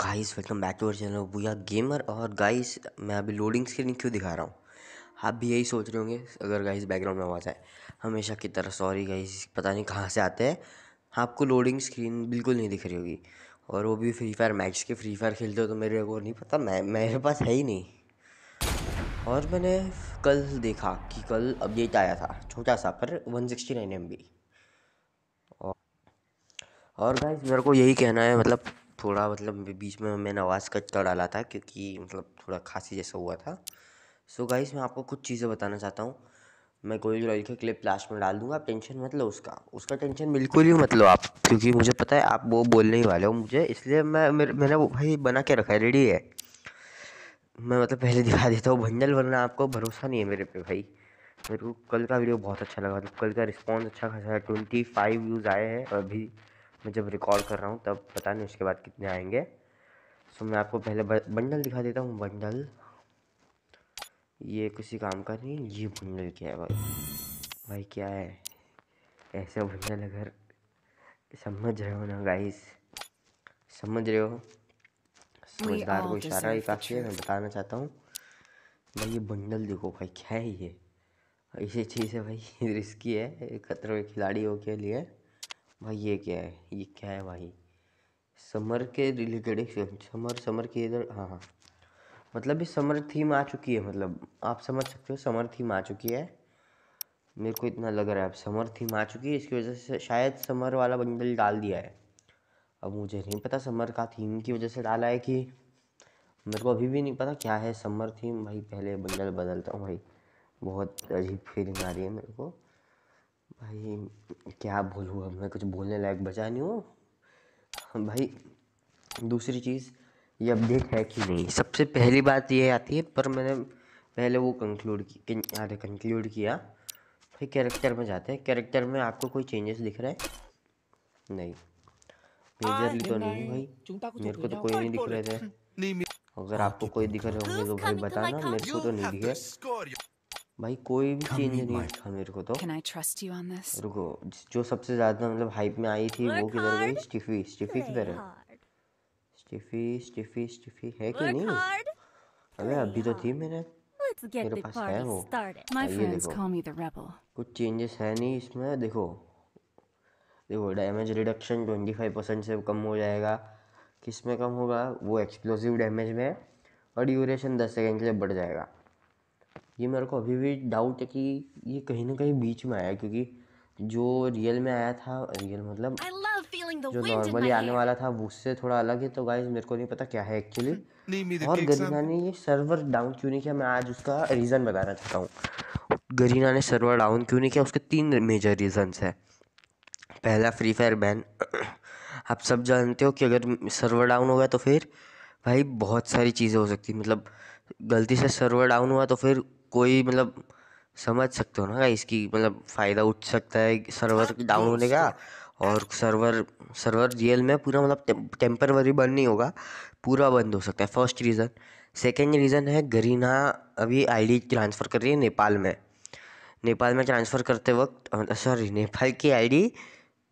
Guys welcome back to our channel booyah gamer और guys मैं अभी लोडिंग स्क्रीन क्यों दिखा रहा हूँ? आप भी यही सोच रहे होंगे, अगर गाइस बैकग्राउंड में आवाज़ आए। हमेशा की तरह सॉरी गाइस पता नहीं कहाँ से आते हैं। आपको लोडिंग स्क्रीन बिल्कुल नहीं दिख रही होगी। और वो भी फ्री फायर मैक्स के फ्री फायर खेलते हो तो मेरे को नहीं पता, मैं, मेरे पास है ही नहीं। और मैंने कल देखा कि कल अपडेट आया था, छोटा सा, पर one sixty nine M B और गाइस मेरे को यही कहना है मतलब थोड़ा मतलब बीच में मैंने आवाज़ कट कर डाला था क्योंकि मतलब थोड़ा खांसी जैसा हुआ था। सो so गाइस मैं आपको कुछ चीज़ें बताना चाहता हूँ। मैं कोई भी का क्लिप लास्ट में डाल दूँगा आप टेंशन मत लो उसका। उसका टेंशन बिल्कुल ही मत लो आप, क्योंकि मुझे पता है आप वो बोलने ही वाले हो मुझे, इसलिए मैं, मेरे, मैंने वो भाई बना के रखा है रेडी है। मैं मतलब पहले दिखा देता हूँ, भंजल, वरना आपको भरोसा नहीं है मेरे पे भाई। मेरे को कल का वीडियो बहुत अच्छा लगा मतलब कल का रिस्पॉन्स अच्छा खासा है ट्वेंटी फाइव व्यूज़ आए हैं अभी। मैं जब रिकॉर्ड कर रहा हूँ तब पता नहीं उसके बाद कितने आएँगे। सो मैं आपको पहले बंडल दिखा देता हूँ। बंडल ये किसी काम का नहीं ये बंडल क्या है भाई? भाई क्या है? ऐसा बंडल अगर समझ रहे हो ना गाइस समझ रहे हो? समझदार को इशारा ही काफ़ी है मैं बताना चाहता हूँ। भाई ये बंडल देखो भाई क्या है ये? ऐसी चीज़ है भाई रिस्की है खतरे खिलाड़ियों के लिए। भाई ये क्या है? ये क्या है भाई? समर के रिलेटेड एक समर समर के इधर हाँ हाँ। मतलब ये समर थीम आ चुकी है मतलब आप समझ सकते हो, समर थीम आ चुकी है। मेरे को इतना लग रहा है, अब समर थीम आ चुकी है, इसकी वजह से शायद समर वाला बंडल डाल दिया है। अब मुझे नहीं पता समर का थीम की वजह से डाला है कि, मेरे को अभी भी नहीं पता क्या है समर थीम भाई पहले बंडल बदलता हूँ भाई, बहुत अजीब फीलिंग आ रही है मेरे को। भाई क्या बोलूँ अब? मैं कुछ बोलने लायक बचा नहीं हूँ। भाई दूसरी चीज़ ये अपडेट है कि नहीं? सबसे पहली बात ये आती है पर मैंने पहले वो कंक्लूड की अरे कंक्लूड किया। भाई कैरेक्टर में जाते हैं। कैरेक्टर में आपको कोई चेंजेस दिख रहा है? नहीं। मेजरली तो नहीं भाई। मेरे को तो कोई नहीं दिख रहे थे। अगर आपको कोई दिख रहे होंगे तो भाई बताना मेरे को तो नहीं दिख दिखे भाई कोई भी चेंज नहीं था मेरे को तो? रुको जो सबसे ज़्यादा मतलब हाइप में आई थी वो किधर गई? स्टिफी स्टिफी किधर है? स्टिफी स्टिफी स्टिफी है कि नहीं? अबे अभी तो थी मेरे। मेरे पास है वो। ये देखो। कुछ चेंजेस है नहीं इसमें देखो। देखो damage reduction twenty five percent से कम हो जाएगा। किसमें कम होगा? वो एक्सप्लोसिव डैमेज में। और ड्यूरेशन दस सेकेंड के लिए बढ़ जाएगा। ये मेरे को अभी भी डाउट है कि ये कहीं ना कहीं बीच में आया क्योंकि जो रियल में आया था रियल मतलब जो नॉर्मली आने वाला था उससे थोड़ा अलग है तो गाइज़ मेरे को नहीं पता क्या है एक्चुअली और गरीना ने ये सर्वर डाउन क्यों नहीं किया? मैं आज उसका रीज़न बताना चाहता हूँ। गरीना ने सर्वर डाउन क्यों नहीं किया? उसके तीन मेजर रीजंस है। पहला फ्री फायर बैन आप सब जानते हो कि अगर सर्वर डाउन हो गया तो फिर भाई बहुत सारी चीज़ें हो सकती मतलब गलती से सर्वर डाउन हुआ तो फिर कोई मतलब समझ सकते हो ना इसकी मतलब फ़ायदा उठ सकता है सर्वर डाउन होने का और सर्वर सर्वर रियल में पूरा मतलब टेम्परवरी बंद नहीं होगा पूरा बंद हो सकता है। फ़र्स्ट रीज़न सेकेंड रीज़न है गरीना अभी आईडी ट्रांसफ़र कर रही है नेपाल में। नेपाल में ट्रांसफ़र करते वक्त सॉरी नेपाल की आईडी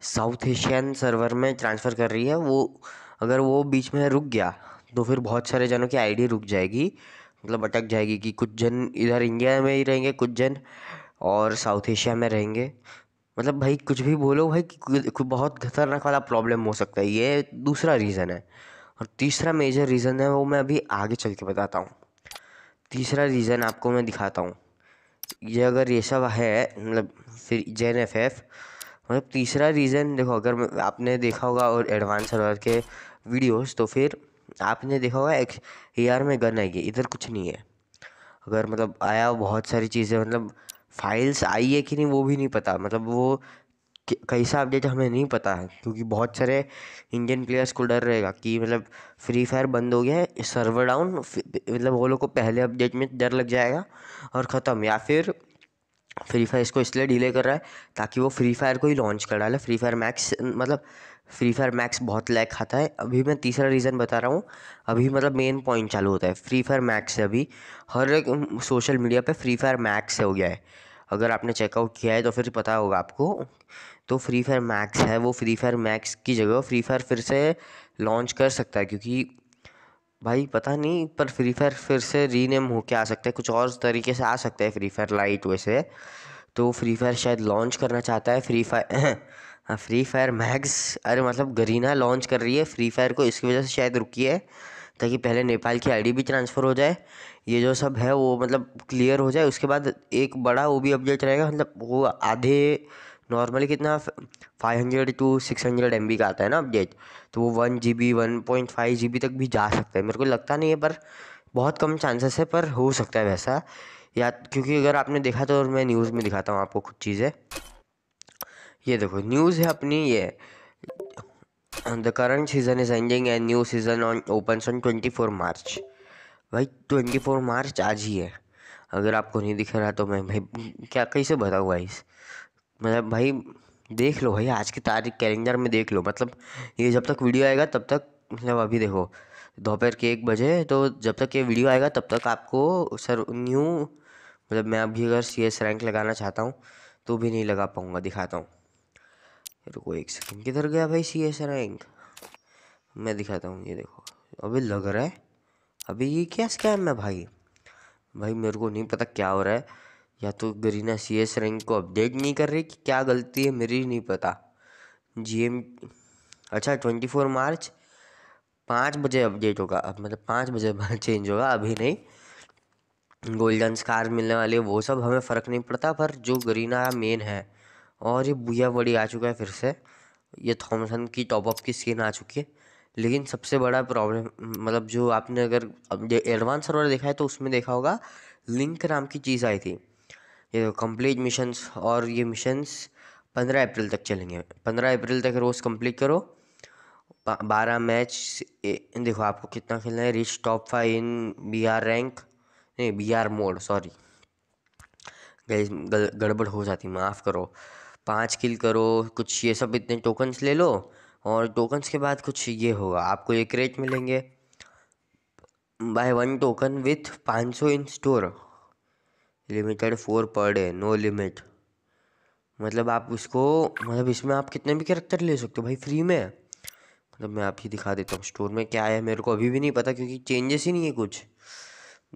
साउथ एशियन सर्वर में ट्रांसफ़र कर रही है। वो अगर वो बीच में रुक गया तो फिर बहुत सारे जनों की आईडी रुक जाएगी। मतलब अटक जाएगी कि कुछ जन इधर इंडिया में ही रहेंगे, कुछ जन और साउथ एशिया में रहेंगे। मतलब भाई कुछ भी बोलो भाई कि बहुत खतरनाक वाला प्रॉब्लम हो सकता है, ये दूसरा रीज़न है। और तीसरा मेजर रीज़न है वो मैं अभी आगे चल के बताता हूँ। तीसरा रीज़न आपको मैं दिखाता हूँ। ये अगर ये सब है मतलब फिर जेन एफ़ एफ़ मतलब तीसरा रीज़न देखो, अगर आपने देखा होगा और एडवांस के वीडियोस तो फिर आपने देखा होगा, एक ए में गन आएगी, इधर कुछ नहीं है। अगर मतलब आया बहुत सारी चीज़ें मतलब फाइल्स आई है कि नहीं, वो भी नहीं पता। मतलब वो कैसा अपडेट हमें नहीं पता है क्योंकि बहुत सारे इंडियन प्लेयर्स को डर रहेगा कि मतलब फ्री फायर बंद हो गया है सर्वर डाउन मतलब वो लोग को पहले अपडेट में डर लग जाएगा और ख़त्म। या फिर फ्री फायर इसको इसलिए डिले कर रहा है ताकि वो फ्री फायर को ही लॉन्च कर डाले फ्री फायर मैक्स मतलब फ्री फायर मैक्स बहुत लैग खाता है अभी मैं तीसरा रीज़न बता रहा हूँ अभी मतलब मेन पॉइंट चालू होता है फ्री फायर मैक्स से अभी हर एक सोशल मीडिया पे फ्री फायर मैक्स हो गया है अगर आपने चेकआउट किया है तो फिर पता होगा आपको तो फ्री फायर मैक्स है वो फ्री फायर मैक्स की जगह फ्री फायर फिर से लॉन्च कर सकता है क्योंकि भाई पता नहीं पर फ्री फायर फिर से रीनेम हो के आ सकता है कुछ और तरीके से आ सकता है फ्री फायर लाइट वैसे तो फ्री फायर शायद लॉन्च करना चाहता है फ्री फायर हाँ फ्री फायर मैक्स अरे मतलब गरीना लॉन्च कर रही है। फ्री फायर को इसकी वजह से शायद रुकी है, ताकि पहले नेपाल की आईडी भी ट्रांसफ़र हो जाए। ये जो सब है, वो मतलब क्लियर हो जाए। उसके बाद एक बड़ा वो भी अपडेट रहेगा मतलब वो आधे नॉर्मली कितना five hundred to six hundred M का आता है ना अपडेट तो वो one G B one point five G B तक भी जा सकता है। मेरे को लगता नहीं है, पर बहुत कम चांसेस है, पर हो सकता है वैसा। या, क्योंकि अगर आपने देखा तो मैं न्यूज़ में दिखाता हूँ आपको कुछ चीज़ें। ये देखो न्यूज़ है अपनी, ये। The current season is ending and new season on open on twenty four March भाई ट्वेंटी फोर मार्च आज ही है। अगर आपको नहीं दिख रहा तो मैं भाई, क्या, कैसे बताऊँ भाई? मतलब भाई, देख लो भाई, आज की तारीख कैलेंडर में देख लो। मतलब ये जब तक वीडियो आएगा, तब तक मतलब अभी देखो, दोपहर के एक बजे तो जब तक ये वीडियो आएगा, तब तक आपको सर न्यू मतलब मैं अभी अगर सी एस रैंक लगाना चाहता हूँ तो भी नहीं लगा पाऊँगा, दिखाता हूँ। रुको एक सेकंड किधर गया भाई सी एस रैंक मैं दिखाता हूँ, ये देखो। अभी लग रहा है। अभी ये क्या स्कैम है भाई? भाई मेरे को नहीं पता क्या हो रहा है। या तो गरीना सी एस रैंक को अपडेट नहीं कर रही कि क्या गलती है, मेरी नहीं पता। जी एम अच्छा ट्वेंटी फोर मार्च। पाँच बजे अपडेट होगा। अब मतलब पाँच बजे चेंज होगा, अभी नहीं। गोल्डन स्कार मिलने वाले वो सब, हमें फ़र्क नहीं पड़ता, पर जो गरीना मेन है और ये बुया बड़ी आ चुका है फिर से। ये थॉमसन की टॉपअप की स्किन आ चुकी है। लेकिन सबसे बड़ा प्रॉब्लम मतलब जो आपने अगर एडवांस सर्वर देखा है तो उसमें देखा होगा लिंक नाम की चीज़ आई थी। ये कंप्लीट मिशंस और ये मिशंस पंद्रह अप्रैल तक चलेंगे। पंद्रह अप्रैल तक रोज़ कंप्लीट करो। बारह मैच देखो आपको कितना खेलना है। Reach top five in B R rank नहीं बी आर मोड सॉरी गड़बड़ हो जाती, माफ़ करो। पाँच किल करो, कुछ ये सब इतने टोकन्स ले लो और टोकन्स के बाद कुछ ये होगा, आपको एक रेट मिलेंगे। बाय वन टोकन विथ पाँच सौ in store limited four per day no limit मतलब आप उसको मतलब इसमें आप कितने भी कैरेक्टर ले सकते हो भाई फ्री में। मतलब मैं आप ही दिखा देता हूँ स्टोर में क्या है, मेरे को अभी भी नहीं पता क्योंकि चेंजेस ही नहीं है कुछ।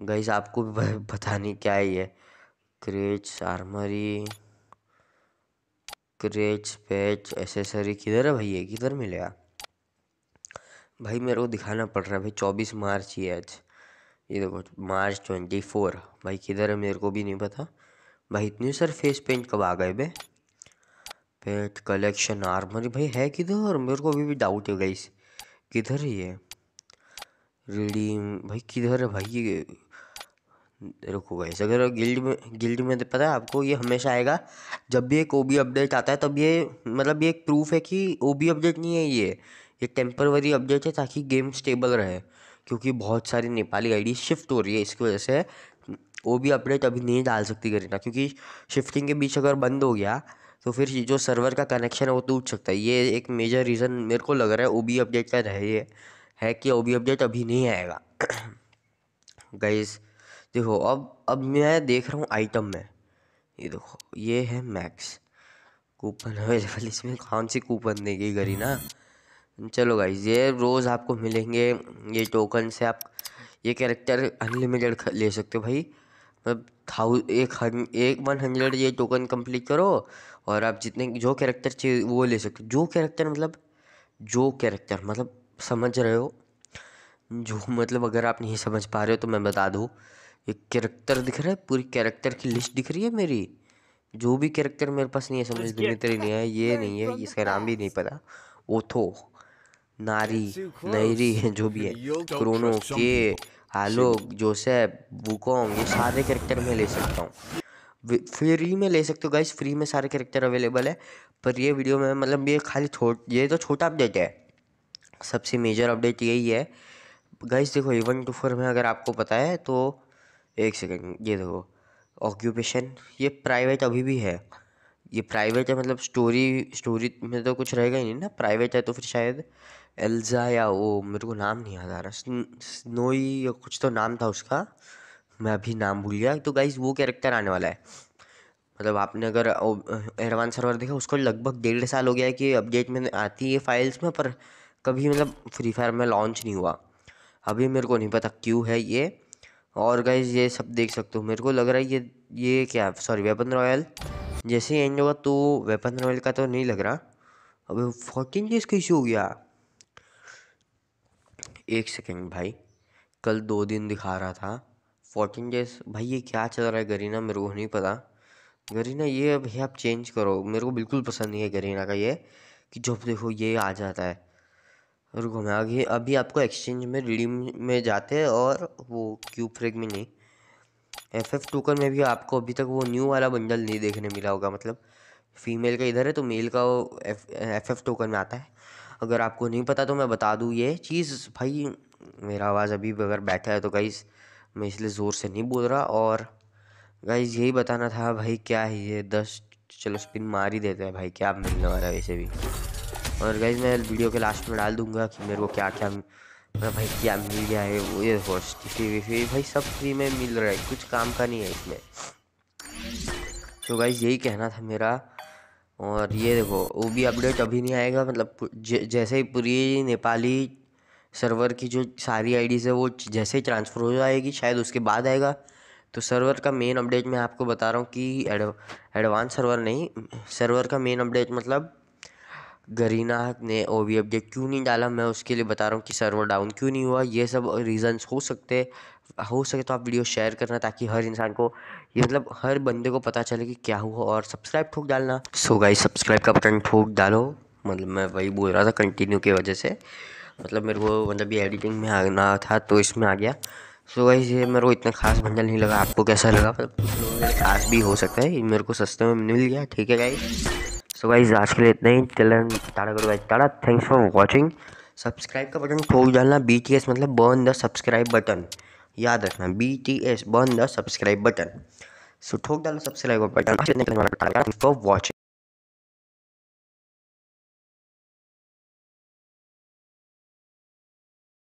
गाइस आपको भी पता नहीं क्या है ये। Crate armory crate patch accessory किधर है भाई ये किधर मिलेगा? भाई मेरे को दिखाना पड़ रहा है भाई, चौबीस मार्च ही आज। ये देखो, मार्च ट्वेंटी फोर। भाई किधर है मेरे को भी नहीं पता। भाई इतनी सर फेस पेंट कब आ गए बे? पेट कलेक्शन आर्मरी भाई है किधर? मेरे को अभी भी डाउट है गाइस किधर ही है रिडीम भाई किधर है भाई ये? रुको गाइस अगर गिल्ड में गिल्ड में पता है आपको ये हमेशा आएगा, जब भी एक ओबी अपडेट आता है, तब ये मतलब ये एक प्रूफ है कि ओबी अपडेट नहीं है ये। ये टेम्परवरी अपडेट है ताकि गेम स्टेबल रहे, क्योंकि बहुत सारी नेपाली आईडी शिफ्ट हो रही है, इसकी वजह से ओ भी अपडेट अभी नहीं डाल सकती करीना, क्योंकि शिफ्टिंग के बीच अगर बंद हो गया तो फिर जो सर्वर का कनेक्शन है वो टूट सकता है। ये एक मेजर रीज़न मेरे को लग रहा है ओ बी अपडेट का रहे है कि ओ बी अपडेट अभी नहीं आएगा। गाइस देखो, अब अब मैं देख रहा हूँ आइटम में। ये देखो, ये है मैक्स कूपन अवेलेबल इसमें कौन सी कूपन देगी गरी ना? चलो गाइज़ ये रोज़ आपको मिलेंगे, ये टोकन से आप, ये कैरेक्टर अनलिमिटेड ले सकते हो भाई। मतलब थाउ एक हन, एक वन हंड्रेड ये टोकन कंप्लीट करो, और आप जितने, जो कैरेक्टर चाहिए वो ले सकते हो। जो कैरेक्टर मतलब जो कैरेक्टर मतलब समझ रहे हो? जो मतलब अगर आप नहीं समझ पा रहे हो तो मैं बता दूँ। एक कैरेक्टर दिख रहा है? पूरी कैरेक्टर की लिस्ट दिख रही है मेरी? जो भी कैरेक्टर मेरे पास नहीं है समझ दिमित्री नहीं है ये नहीं है इसका नाम भी नहीं पता। ओथो नारी नैरी जो भी है। क्रोनो के आलोक जोसेफ बुकोंग ये सारे कैरेक्टर मैं ले सकता हूँ। फ्री में ले सकते हो गाइस फ्री में सारे कैरेक्टर अवेलेबल है। पर ये वीडियो में मतलब ये खाली छोट ये तो छोटा अपडेट है। सबसे मेजर अपडेट यही है। गाइस देखो इवन टू फोर में अगर आपको पता है तो एक सेकेंड ये देखो ऑक्यूपेशन ये प्राइवेट अभी भी है। ये प्राइवेट है मतलब स्टोरी स्टोरी में तो कुछ रहेगा ही नहीं ना। प्राइवेट है तो फिर शायद एल्जा या वो, मेरे को नाम नहीं याद आ रहा। स्नोई या कुछ तो नाम था उसका। मैं अभी नाम भूल गया। तो गाइज़ वो कैरेक्टर आने वाला है। मतलब आपने अगर एडवांस सर्वर देखा, उसको लगभग डेढ़ साल हो गया है कि अपडेट में आती है फाइल्स में, पर कभी मतलब फ्री फायर में लॉन्च नहीं हुआ। अभी मेरे को नहीं पता क्यों है ये। और गाइज़ ये सब देख सकते हो। मेरे को लग रहा है ये ये क्या सॉरी वेपन रॉयल जैसे ही एंड होगा तो वेपन रॉयल का तो नहीं लग रहा। अबे फोर्टीन डेज़ कैसे हो गया? एक सेकेंड भाई, कल दो दिन दिखा रहा था। फोर्टीन डेज़ भाई ये क्या चल रहा है गरीना? मेरे को नहीं पता। गरीना, ये भैया आप चेंज करो। मेरे को बिल्कुल पसंद नहीं है गरीना का ये, कि जब देखो ये आ जाता है। रुको, मैं आगे, अभी आपको एक्सचेंज में रिडीम में जाते हैं और वो क्यूब फ्रेग में नहीं। एफ़ एफ़ टोकन में भी आपको अभी तक वो न्यू वाला बंडल नहीं देखने मिला होगा मतलब फीमेल का इधर है तो मेल का वो एफ़ एफ़ टोकन में आता है। अगर आपको नहीं पता तो मैं बता दूँ ये चीज़, भाई, मेरा आवाज़ अभी अगर बैठा है तो गाइज़ मैं इसलिए ज़ोर से नहीं बोल रहा और गाइज़ यही बताना था भाई, क्या है ये? दस, चलो स्पिन मार ही देते हैं भाई, क्या मिलने वाला है वैसे भी। और गाइज़ मैं वीडियो के लास्ट में डाल दूँगा कि मेरे को क्या क्या मतलब भाई क्या मिल गया है, वो ये टिफी भाई सब फ्री में मिल रहा है, कुछ काम का नहीं है इसमें। तो गाइज़ यही कहना था मेरा। और ये देखो, वो भी अपडेट अभी नहीं आएगा मतलब जैसे ही पूरी नेपाली सर्वर की जो सारी आईडीज़ है, वो जैसे ही ट्रांसफ़र हो जाएगी, शायद उसके बाद आएगा। तो सर्वर का मेन अपडेट मैं आपको बता रहा हूँ कि एडवांस सर्वर नहीं सर्वर का मेन अपडेट मतलब गरीना ने ओ वी अपडेट क्यों नहीं डाला? मैं उसके लिए बता रहा हूँ कि सर्वर डाउन क्यों नहीं हुआ? ये सब रीज़न्स हो सकते, हो सके तो आप वीडियो शेयर करना ताकि हर इंसान को, ये मतलब हर बंदे को पता चले कि क्या हुआ और सब्सक्राइब ठोक डालना। सो गाइस सब्सक्राइब का बटन ठोक डालो। मतलब मैं वही बोल रहा था कंटिन्यू की वजह से। मतलब मेरे को मतलब ये एडिटिंग में आना था तो इसमें आ गया। सो गाइस ये मेरे को इतना खास बंडल नहीं लगा। आपको कैसा लगा? मतलब लोगों खास भी हो सकता है। मेरे को सस्ते में मिल गया। ठीक है गाइस सो गाइज़ आज के लिए इतना ही। चलन tata guys tata thanks for watching subscribe का बटन ठोक डालना। बी टी एस मतलब बर्न द सब्सक्राइब बटन याद रखना B T S burn the subscribe button so ठोक डालो सब्सक्राइब बटन फॉर वॉचिंग